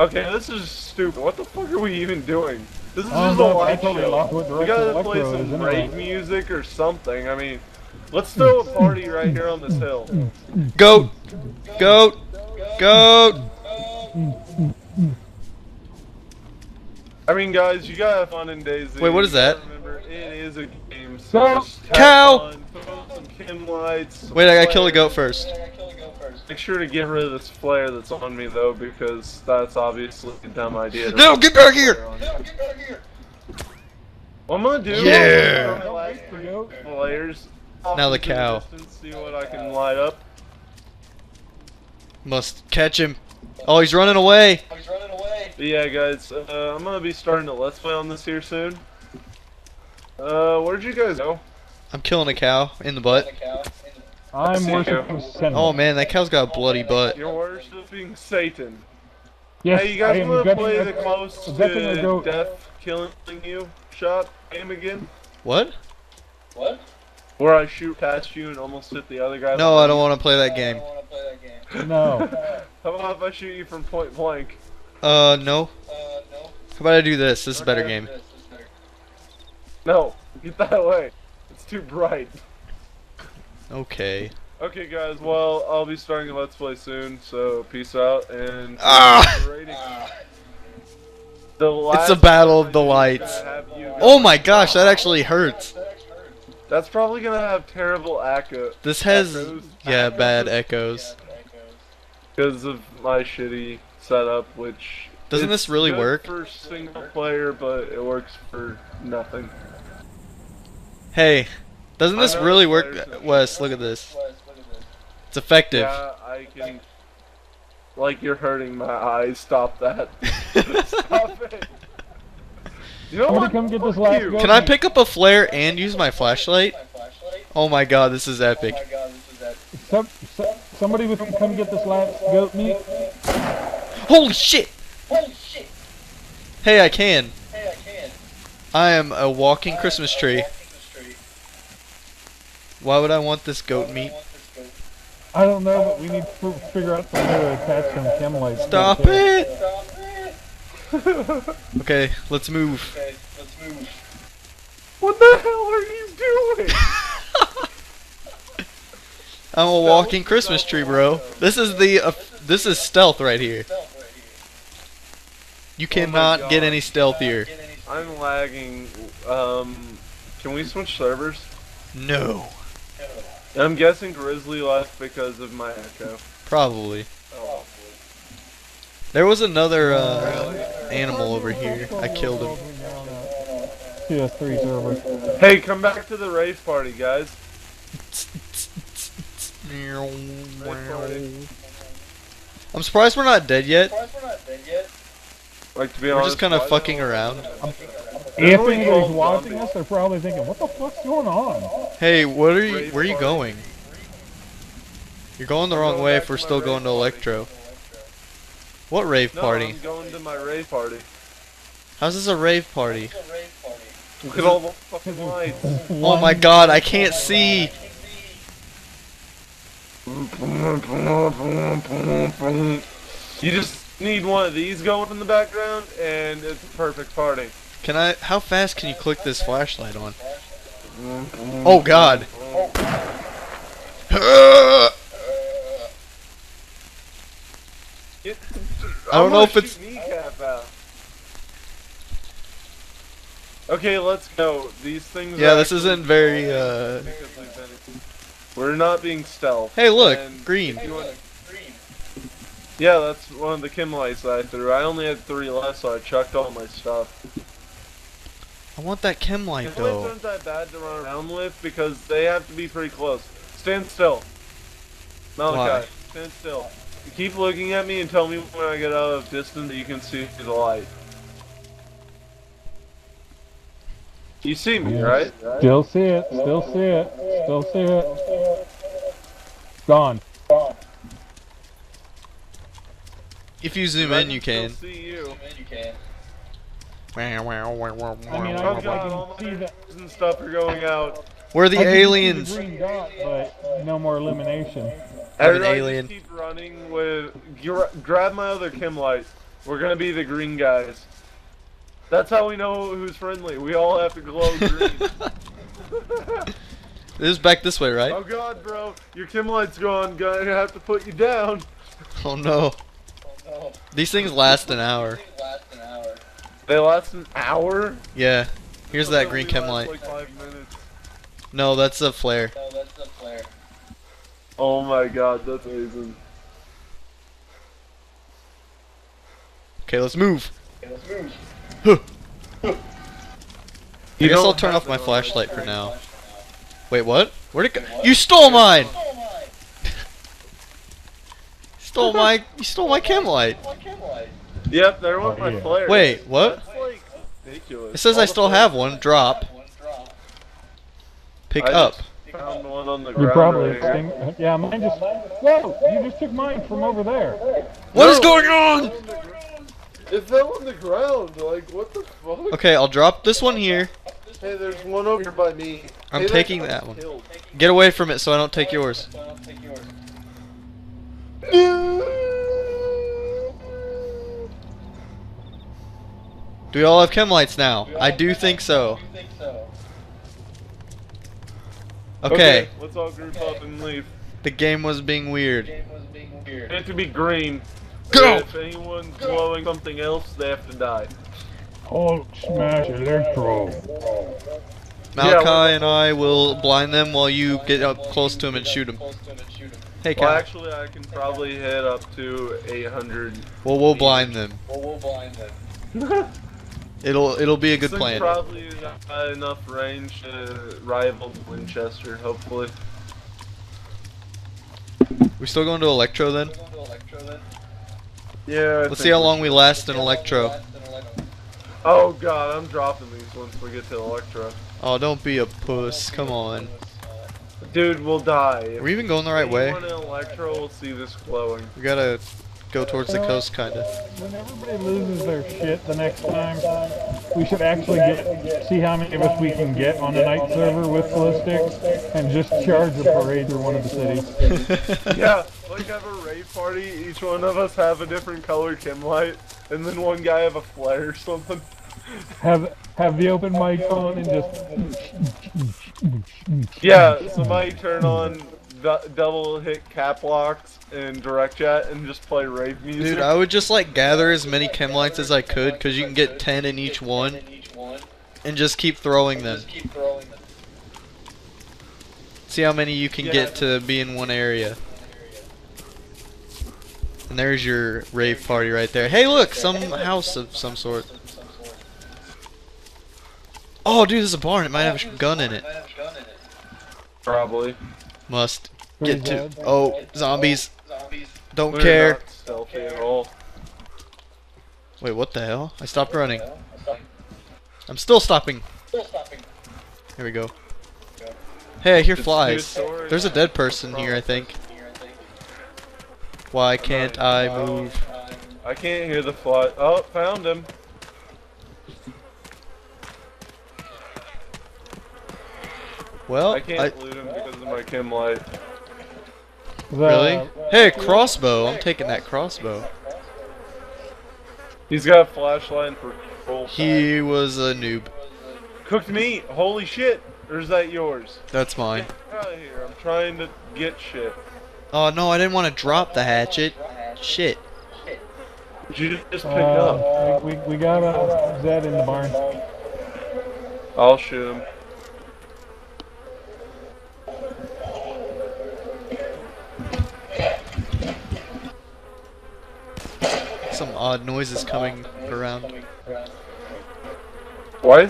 Okay, this is stupid. What the fuck are we even doing? This is Oh, just a no, I light show. We gotta play some anyway. music or something. I mean, let's throw a party right here on this hill. Goat! Goat! Goat! I mean, guys, you gotta have fun in DayZ. Wait, what is that? Remember, it is a game. So Cow. just have Cow. fun, throw some chem lights. Wait, I gotta kill flare. the goat first. Make sure to get rid of this flare that's on me though, because that's obviously a dumb idea. to No, put get back here! flare on. What I'm gonna do Yeah. is throw my last three flares Now the cow. see what I can light up. Must catch him. Oh, he's running away. But yeah, guys, uh, I'm gonna be starting a let's play on this here soon. Uh, where'd you guys go? I'm killing a cow in the butt. I'm worshiping. Satan. Oh man, that cow's got a bloody butt. You're worshiping Satan. yes, hey, you guys wanna play the close vetting to goat. death killing you shot game again? What? What? Where I shoot past you and almost hit the other guy? No, I don't want to play that game. No. How about if I shoot you from point blank? Uh, no. Uh, no. How about I do this? This is a better game. No, get that away. It's too bright. Okay. Okay, guys. Well, I'll be starting a let's play soon. So peace out and Ah! The It's a battle of the lights. this, I have you guys- Oh my gosh, that actually hurts. That's probably gonna have terrible echo This has, Echoes. yeah, bad echoes. because of my shitty setup, which Doesn't this really work? for single player, but it works for nothing. Hey, doesn't this really work? Wes, look at this. It's effective. Yeah, I can. Like you're hurting my eyes. Stop that. Stop it. You know Somebody what? come get this last you. goat. Can I pick up a flare and use my flashlight? Oh my god, this is epic. Some, so, somebody with come get this last goat meat. Holy shit! Holy shit! Hey, I can. Hey, I can. I am a walking Christmas tree. Why would I want this goat meat? I don't know, but we need to figure out some way to attach some chem lights. Stop to it! Okay, let's move. What the hell are you doing? I'm a walking Christmas tree, bro. This is the uh, this is stealth right here. You cannot get any stealthier. I'm lagging. Um, can we switch servers? No, I'm guessing Grizzly left because of my echo. probably. Oh. There was another uh, animal over here. I killed him. CS3 server. Hey, come back to the rave party, guys. I'm surprised we're not dead yet. Like to be honest, We're just kind of fucking the hell- around. If only anybody's watching zombies. us, they're probably thinking, what the fuck's going on? Hey, what are you? Where are you going? You're going the wrong going way if we're still going to party. Electro. What rave No, party? I'm going to my rave party. How's this a rave party? Look at all the fucking lights. Oh my god, I can't see! You just need one of these going in the background, and it's a perfect party. Can I? How fast can you click this flashlight on? Oh god! I don't know if it's- shoot. Okay, let's go. These things. Yeah, this isn't very, uh, We're not being stealth. Hey, look, green. you Yeah, that's one of the chem lights I threw. I only had three left, so I chucked all my stuff. I want that chem light chem lights though. aren't that bad to run around with because they have to be pretty close. Stand still. Malachi, Why? stand still. You keep looking at me and tell me when I get out of distance that you can see the light. You see me, Yes. right? Still see it, still see it, still see it. Gone. If you zoom in, you still can. see you. I mean, I, Oh I all can my see that. and stuff are going out. We're the I aliens. The green dot, but no more elimination. I'm an alien. Just keep running with. Grab my other chem light. We're gonna be the green guys. That's how we know who's friendly. We all have to glow green. This is back this way, right? oh god, bro, your chem light's gone. Gonna have to put you down. Oh no. Oh, These things last an hour. They last an hour. Yeah. Here's that green chem light. Like five minutes. No, that's a flare. Oh my god, that's amazing. Okay, let's move. You I guess I'll turn off my flashlight for now. Wait, what? Where'd it go? You stole mine! stole my you stole my chem light. Yep, there went Oh, my yeah. flare. Wait, what? That's like. It says All I still have one. Drop. Pick just up. Found one on the You ground probably right here. extinct. Yeah, mine just. Whoa! You just took mine from over there. What is No, going on? fell on the ground. It fell on the ground. Like what the fuck? Okay, I'll drop this one here. Hey, there's one over here by me. I'm Hey, taking that one. killed. Get away from it so I don't take yours. Do we all have chem lights now? I do think so. Okay, let's all group up and leave. the game was being weird. It has to be green. Go! If anyone's blowing something else, they have to die. Hulk smash electro. Malachi and I will blind them while you get up close to him and shoot him. Hey, Well, actually, I can probably hit up to 800. Well, we'll blind them. Well, we'll blind them. It'll it'll be a good This thing's plan. Probably got enough range to rival Winchester, hopefully. We still going to Electro then? Yeah. I Let's see how long we last in Electro. Oh god, I'm dropping these once we get to Electro. Oh, don't be a puss. Come on. Dude, we'll die. If Are we even going the right way? anyone in Electro will see this glowing. We gotta go towards the coast, kinda. When everybody loses their shit the next time, we should actually get see how many of us we can get on a night server with ballistics and just charge a parade through one of the cities. yeah, like have a rave party, each one of us have a different color chem light, and then one guy have a flare or something. Have have the open mic on and just Yeah, somebody turn on du- double hit cap locks and direct chat and just play rave music. Dude, I would just like gather as many chem lights as I could, cause you can get 10 in each one, and just keep throwing them. See how many you can get to be in one area. And there's your rave party right there. Hey, look, some house of some sort. Oh, dude, there's a barn. It might have a gun in it. Probably. Must get to. Oh, zombies. Don't They're care. not at all. Wait, what the hell? I stopped running. I'm still stopping. Here we go. Hey, I hear flies. There's a dead person here, I think. Why can't I move? I can't hear the fly. Oh, found him. Well, I can't I, loot him because of my chem light. really? Hey, crossbow. I'm taking that crossbow. He's got a flashlight for full. He was a noob. Cooked meat. Holy shit. Or is that yours? That's mine. Get out of here. I'm trying to get shit. Oh no, I didn't want to drop the hatchet. Shit. Did you just pick up? Uh, we, we, we got a Zed in the barn. I'll shoot him. Some odd noises coming around. Why is